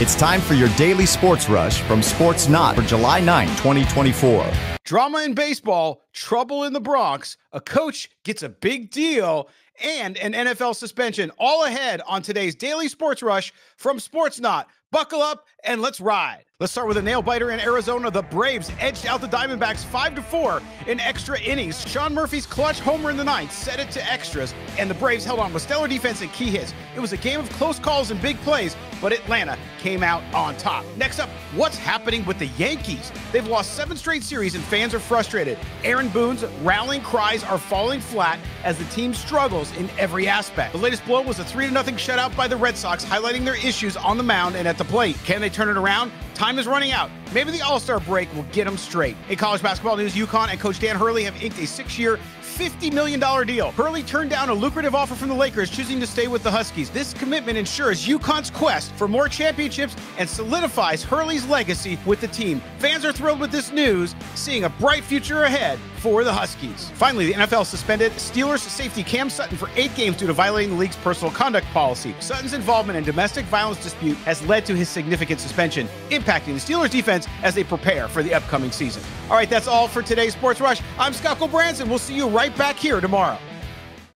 It's time for your daily sports rush from Sportsnaut for July 9, 2024. Drama in baseball, trouble in the Bronx, a coach gets a big deal, and an NFL suspension. All ahead on today's daily sports rush from Sportsnaut. Buckle up and let's ride. Let's start with a nail biter in Arizona. The Braves edged out the Diamondbacks 5 to 4 in extra innings. Sean Murphy's clutch homer in the ninth set it to extras, and the Braves held on with stellar defense and key hits. It was a game of close calls and big plays, but Atlanta came out on top. Next up, what's happening with the Yankees? They've lost seven straight series and fans are frustrated. Aaron Boone's rallying cries are falling flat as the team struggles in every aspect. The latest blow was a 3 0 shutout by the Red Sox, highlighting their issues on the mound and at the plate. Can they turn it around? Time is running out. Maybe the All Star break will get them straight. In college basketball news, UConn and Coach Dan Hurley have inked a six year, $50 million deal. Hurley turned down a lucrative offer from the Lakers, choosing to stay with the Huskies. This commitment ensures UConn's quest for more championships and solidifies Hurley's legacy with the team. Fans are thrilled with this news, seeing a bright future ahead for the Huskies. Finally, the NFL suspended Steelers safety Cam Sutton for eight games due to violating the league's personal conduct policy. Sutton's involvement in domestic violence dispute has led to his significant suspension, impacting the Steelers defense as they prepare for the upcoming season. All right, that's all for today's Sports Rush. I'm Scott Branson. We'll see you right back here tomorrow.